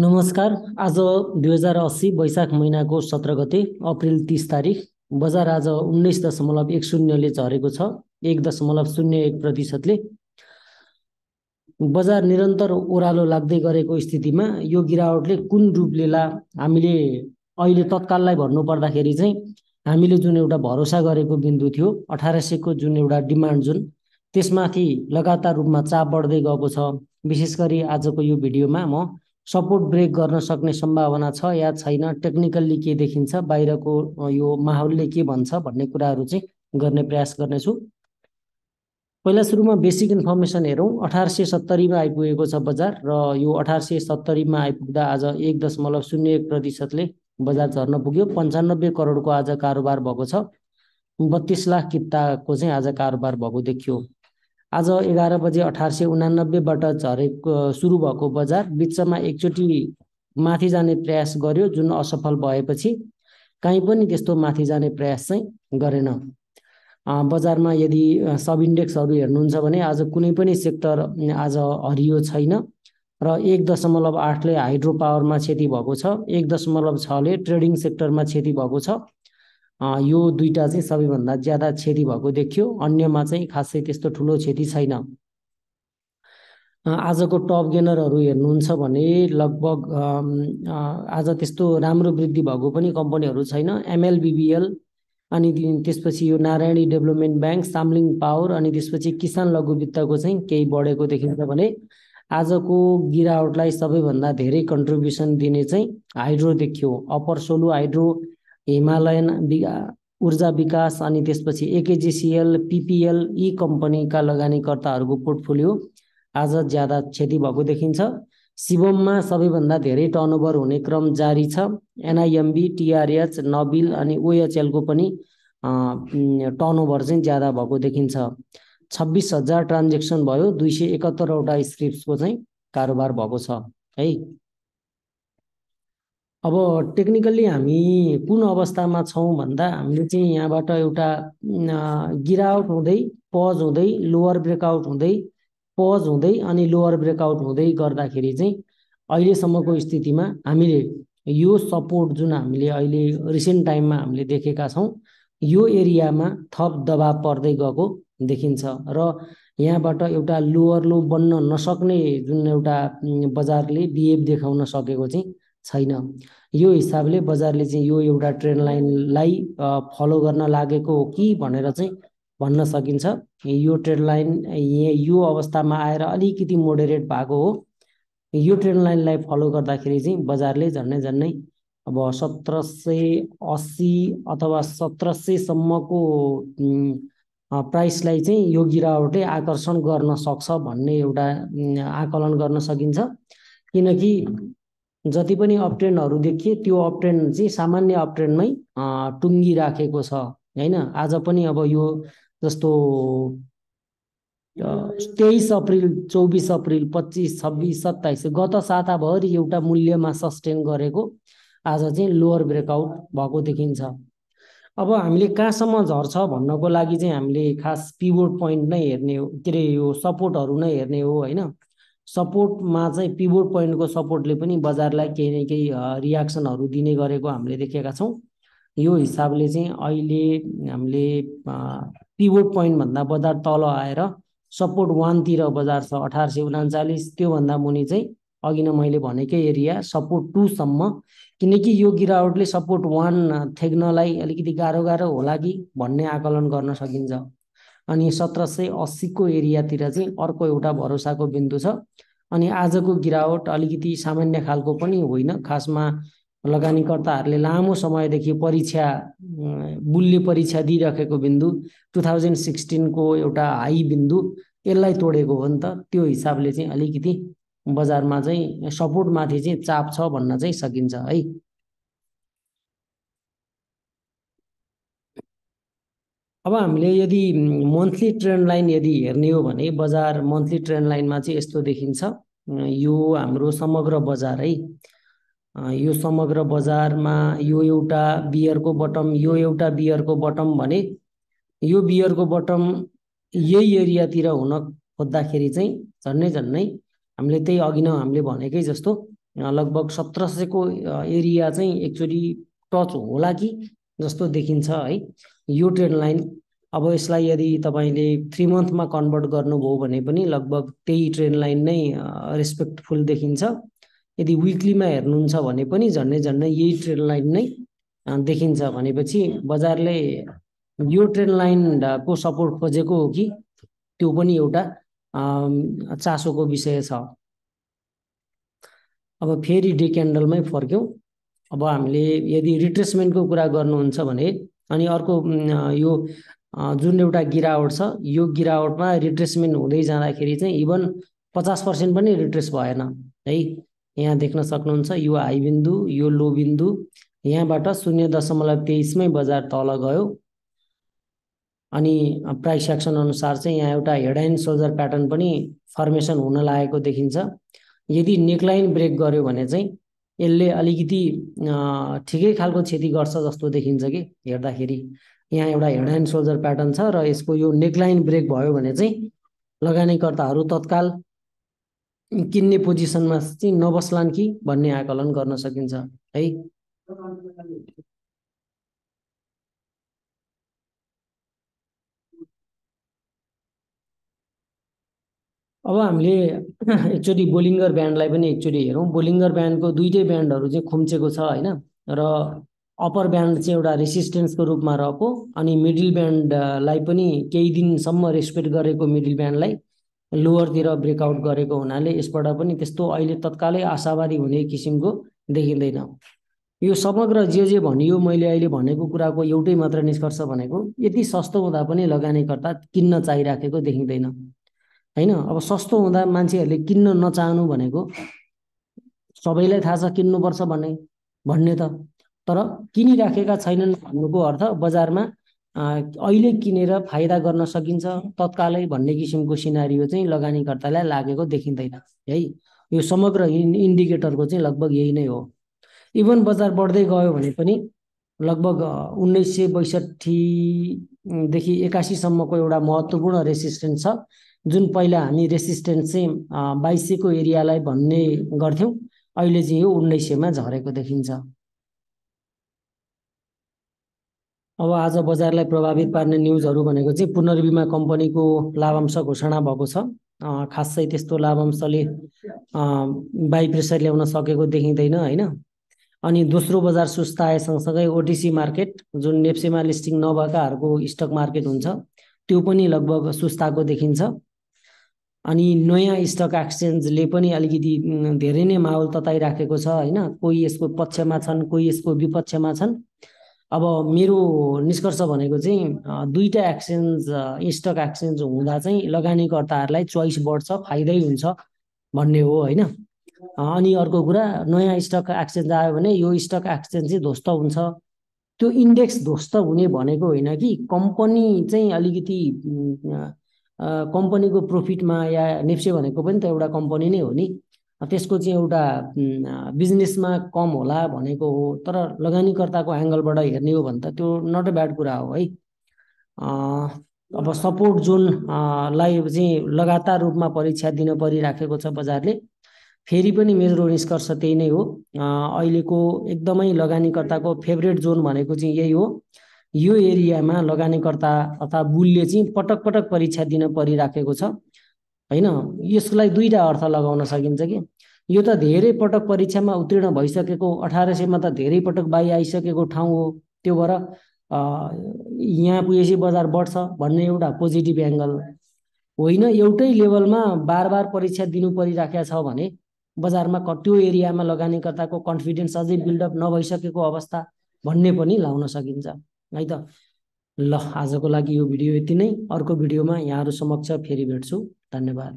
नमस्कार। आज दुई हजार अस्सी वैशाख महिनाको सत्र गते अप्रिल तिस तारिक बजार आज उन्नाइस दशमलव एक शून्यले झरेको छ। एक दशमलव शून्य एक प्रतिशतले बजार निरन्तर ओह्रालो लाग्दै गरेको स्थितिमा यो गिरावटले कुन रूप लिएला हामीले अहिले तत्काललाई भन्नु पर्दाखेरि चाहिँ हामीले जुन एउटा भरोसा गरेको बिन्दु थियो अठार सयको जुन एउटा डिमान्ड जुन त्यसमाथि लगातार रूपमा चाप बढ्दै गएको छ। विशेष गरी आजको यो भिडियोमा म सपोर्ट ब्रेक गर्न सक्ने सम्भावना छ या छैन? टेक्निकल्ली के देखिन्छ? बाहिरको यो माहौलले के भन्छ भन्ने कुराहरू चाहिँ गर्ने प्रयास गर्नेछु। पहिला सुरुमा बेसिक इन्फर्मेसन हेरौँ। अठार सय सत्तरीमा आइपुगेको छ बजार र यो अठार सय सत्तरीमा आइपुग्दा आज एक दशमलव शून्य एक प्रतिशतले बजार झर्न पुग्यो। पन्चानब्बे करोडको आज कारोबार भएको छ। बत्तिस लाख किताको चाहिँ आज कारोबार भएको देखियो। आज एघार बजे अठार सय उनानब्बेबाट झरेको सुरु भएको बजार बिचमा एकचोटि माथि जाने प्रयास गर्यो जुन असफल भएपछि काहीँ पनि त्यस्तो माथि जाने प्रयास चाहिँ गरेन। बजारमा यदि सब इन्डेक्सहरू हेर्नुहुन्छ भने आज कुनै पनि सेक्टर आज हरियो छैन र एक दशमलव आठले हाइड्रो पावरमा क्षति भएको छ एक दशमलव छले ट्रेडिङ सेक्टरमा क्षति भएको छ। यो दुईवटा चाहिँ सबैभन्दा ज्यादा क्षति भएको देखियो। अन्यमा चाहिँ खासै त्यस्तो ठुलो क्षति छैन। आजको टप गेनरहरू हेर्नुहुन्छ भने लगभग आज त्यस्तो राम्रो वृद्धि भएको पनि कम्पनीहरू छैन। एमएलबिबिएल अनि त्यसपछि यो Narayani development bank Samling power अनि त्यसपछि किसान लघु वित्तको चाहिँ केही बढेको देखिन्छ भने आजको गिरावटलाई सबैभन्दा धेरै कन्ट्रिब्युसन दिने चाहिँ हाइड्रो देखियो। अप्पर सोलु हाइड्रो हिमालयन ऊर्जा विकास अनि त्यसपछि एकेजिसिएल पिपिएल यी कम्पनीका लगानीकर्ताहरूको पोर्टफोलियो आज ज्यादा क्षति भएको देखिन्छ। शिवममा सबैभन्दा धेरै टर्नओभर हुने क्रम जारी छ। एनआइएमबी टिआरएच नबिल अनि ओएचएलको पनि टर्नओभर चाहिँ ज्यादा भएको देखिन्छ। छब्बिस हजार ट्रान्जेक्सन भयो। दुई सय एकहत्तरवटा स्क्रिप्सको चाहिँ कारोबार भएको छ। है? अब टेक्निकल्ली हामी कुन अवस्थामा छौँ भन्दा हामीले चाहिँ यहाँबाट एउटा गिरावट हुँदै पज हुँदै लोवर ब्रेकआउट हुँदै पज हुँदै अनि लोवर ब्रेकआउट हुँदै गर्दाखेरि चाहिँ अहिलेसम्मको स्थितिमा हामीले यो सपोर्ट जुन हामीले अहिले रिसेन्ट टाइममा हामीले देखेका छौँ यो एरियामा थप दबाब पर्दै गएको देखिन्छ र यहाँबाट एउटा लोवर लो बन्न नसक्ने जुन एउटा बजारले बिहेभ देखाउन सकेको चाहिँ छैन। यो हिसाबले बजारले चाहिँ यो एउटा ट्रेन्ड लाइनलाई फलो गर्न लागेको हो कि भनेर चाहिँ भन्न सकिन्छ। यो ट्रेन्ड लाइन यो अवस्थामा आएर अलिकति मोडरेट भएको हो। यो ट्रेन्ड लाइनलाई फलो गर्दाखेरि चाहिँ बजारले झन्डै झन्डै अब सत्र सय अस्सी अथवा सत्र सयसम्मको प्राइसलाई चाहिँ यो गिरावटले आकर्षण गर्न सक्छ भन्ने एउटा आकलन गर्न सकिन्छ। किनकि जति पनि अपट्रेन्डहरू देखिए त्यो अपट्रेन्ड चाहिँ सामान्य अपट्रेन्डमै टुङ्गिराखेको छ होइन? आज पनि अब यो जस्तो तेइस अप्रिल चौबिस अप्रिल पच्चिस छब्बिस सत्ताइस गत साताभरि एउटा मूल्यमा सस्टेन गरेको आज चाहिँ लोवर ब्रेकआउट भएको देखिन्छ। अब हामीले कहाँसम्म झर्छ भन्नको लागि चाहिँ हामीले खास पिबोर्ड पोइन्ट नै हेर्ने हो के अरे यो सपोर्टहरू नै हेर्ने हो होइन? सपोर्टमा चाहिँ पिबोर्ड पोइन्टको सपोर्टले पनि बजारलाई केही न केही रियाक्सनहरू दिने गरेको हामीले देखेका छौँ। यो हिसाबले चाहिँ अहिले हामीले पिबोर्ड पोइन्टभन्दा बजार तल आएर सपोर्ट वानतिर बजार छ अठार सय उनाचालिस त्योभन्दा मुनि चाहिँ अघि नै मैले भनेकै एरिया सपोर्ट टूसम्म। किनकि यो गिरावटले सपोर्ट वान थेग्नलाई अलिकति गाह्रो गाह्रो होला कि भन्ने आकलन गर्न सकिन्छ। अनि सत्र सय अस्सीको एरियातिर चाहिँ अर्को एउटा भरोसाको बिन्दु छ। अनि आजको गिरावट अलिकति सामान्य खालको पनि होइन। खासमा लगानीकर्ताहरूले लामो समयदेखि परीक्षा मूल्य परीक्षा दिइराखेको बिन्दु टु थाउजन्ड सिक्सटिनको एउटा हाई बिन्दु यसलाई तोडेको हो नि त। त्यो हिसाबले चाहिँ अलिकति बजारमा चाहिँ सपोर्टमाथि चाहिँ चाप छ भन्न चाहिँ सकिन्छ है। अब हामीले यदि मन्थली ट्रेन्ड लाइन यदि हेर्ने हो भने बजार मन्थली ट्रेन्ड लाइनमा चाहिँ यस्तो देखिन्छ। यो हाम्रो समग्र बजार है। यो समग्र बजारमा यो एउटा बियरको बटम यो एउटा बियरको बटम भने यो बियरको बटम यही एरियातिर हुन खोज्दाखेरि चाहिँ झन्डै झन्डै हामीले त्यही अघि नै हामीले भनेकै जस्तो लगभग सत्र सयको एरिया चाहिँ एकचोटि टच होला कि जस्तो देखिन्छ है। यो ट्रेन लाइन अब यसलाई यदि तपाईँले थ्री मन्थमा कन्भर्ट गर्नुभयो भने पनि लगभग त्यही ट्रेन लाइन नै रेस्पेक्टफुल देखिन्छ। यदि विक्लीमा हेर्नुहुन्छ भने पनि झन्डै झन्डै यही ट्रेन लाइन नै देखिन्छ भनेपछि बजारले यो ट्रेन लाइनको सपोर्ट खोजेको हो कि त्यो पनि एउटा चासोको विषय छ। अब फेरि डे क्यान्डलमै फर्क्यौँ। अब हामीले यदि रिट्रेसमेन्टको कुरा गर्नुहुन्छ भने अनि अर्को यो जुन एउटा गिरावट छ यो गिरावटमा रिट्रेसमेन्ट हुँदै जाँदाखेरि चाहिँ इभन पचास पर्सेन्ट पनि रिट्रेस भएन। है यहाँ देख्न सक्नुहुन्छ यो हाई बिन्दु यो लो बिन्दु यहाँबाट शून्य दशमलव तेइसमै बजार तल गयो। अनि प्राइस एक्सन अनुसार चाहिँ यहाँ एउटा हेड एन्ड सोल्जर प्याटर्न पनि फर्मेसन हुन लागेको देखिन्छ। यदि नेकलाइन ब्रेक गर्यो भने चाहिँ यसले अलिकति ठिकै खालको क्षति गर्छ जस्तो देखिन्छ कि हेर्दाखेरि। यहाँ एउटा हेड एन्ड सोल्जर प्याटर्न छ र यसको यो नेकलाइन ब्रेक भयो भने चाहिँ लगानीकर्ताहरू तत्काल किन्ने पोजिसनमा चाहिँ नबस्लान् कि भन्ने आकलन गर्न सकिन्छ है? अब हामीले एकचोटि बोलिङ्गर ब्यान्डलाई पनि एकचोटि हेरौँ। बोलिङ्गर ब्यान्डको दुइटै ब्यान्डहरू चाहिँ खुम्चेको छ होइन। र अप्पर ब्यान्ड चाहिँ एउटा रेसिस्टेन्सको रूपमा रहेको अनि मिडल ब्यान्डलाई पनि केही दिनसम्म रेस्पेक्ट गरेको मिडल ब्यान्डलाई लोवरतिर ब्रेकआउट गरेको हुनाले यसबाट पनि त्यस्तो अहिले तत्कालै आशावादी हुने किसिमको देखिँदैन। यो समग्र जे जे भनियो मैले अहिले भनेको कुराको एउटै मात्र निष्कर्ष भनेको यति सस्तो हुँदा पनि लगानीकर्ता किन्न चाहिराखेको देखिँदैन। होइन? अब सस्तो हुँदा मान्छेहरूले किन्न नचाहनु भनेको सबैलाई थाहा छ किन्नुपर्छ भन्ने भन्ने त। तर किनिराखेका छैनन् भन्नुको अर्थ बजारमा अहिले किनेर फाइदा गर्न सकिन्छ तत्कालै भन्ने किसिमको सिनारियो चाहिँ लगानीकर्तालाई लागेको देखिँदैन है? यो समग्र इन्डिकेटरको चाहिँ लगभग यही नै हो। इभन बजार बढ्दै गयो भने पनि लगभग उन्नाइस सय बैसठीदेखि एकासीसम्मको एउटा महत्त्वपूर्ण रेसिस्टेन्स छ जुन पहिला हामी रेसिस्टेन्स चाहिँ बाइस सयको एरियालाई भन्ने गर्थ्यौँ अहिले चाहिँ यो उन्नाइस सयमा झरेको देखिन्छ। अब आज बजारलाई प्रभावित पार्ने न्युजहरू भनेको चाहिँ पुनर्बिमा कम्पनीको लाभांश घोषणा भएको छ। खासै त्यस्तो लाभांशले बाई प्रेसर ल्याउन सकेको देखिँदैन होइन? अनि दोस्रो बजार सुस्ताए सँगसँगै ओटिसी मार्केट जुन नेप्सेमा लिस्टिङ नभएकाहरूको स्टक मार्केट हुन्छ त्यो पनि लगभग सुस्ताको देखिन्छ। अनि नयाँ स्टक एक्सचेन्जले पनि अलिकति धेरै नै माहौल तताइराखेको छ होइन? कोही यसको पक्षमा छन् कोही यसको विपक्षमा छन्। अब मेरो निष्कर्ष भनेको चाहिँ दुईवटा एक्सचेन्ज स्टक एक्सचेन्ज हुँदा चाहिँ लगानीकर्ताहरूलाई चोइस बढ्छ फाइदै हुन्छ भन्ने हो होइन? अनि अर्को कुरा नयाँ स्टक एक्सचेन्ज आयो भने यो स्टक एक्सचेन्ज चाहिँ ध्वस्त हुन्छ। त्यो इन्डेक्स ध्वस्त हुने भनेको होइन कि कम्पनी चाहिँ अलिकति कम्पनीको प्रोफिटमा या नेप्से भनेको पनि त एउटा कम्पनी नै हो नि। त्यसको चाहिँ एउटा बिजनेसमा कम होला भनेको हो। तर लगानीकर्ताको एङ्गलबाट हेर्ने हो भने त त्यो नट अ ब्याड कुरा हो है। अब सपोर्ट जोनलाई चाहिँ लगातार रूपमा परीक्षा दिन परिराखेको छ बजारले। फेरि पनि मेरो निष्कर्ष त्यही नै हो। अहिलेको एकदमै लगानीकर्ताको फेभरेट जोन भनेको चाहिँ यही हो। यो एरियामा लगानीकर्ता अथवा बुलले चाहिँ पटक पटक परीक्षा दिन परिराखेको छ। होइन? यसलाई दुईवटा अर्थ लगाउन सकिन्छ कि? यो त धेरै पटक परीक्षामा उत्तीर्ण भइसकेको अठार सयमा त धेरै पटक बाहिर आइसकेको ठाउँ हो त्यो भएर यहाँ पुगेपछि बजार बढ्छ भन्ने एउटा पोजिटिभ एङ्गल। होइन एउटै लेभलमा बार बार परीक्षा दिनु परिराखेको छ भने बजारमा त्यो एरियामा लगानीकर्ताको कन्फिडेन्स अझै बिल्डअप नभइसकेको अवस्था भन्ने पनि लाउन सकिन्छ है त? ल आजको लागि यो भिडियो यति नै। अर्को भिडियोमा यहाँहरू समक्ष फेरि भेट्छु। धन्यवाद।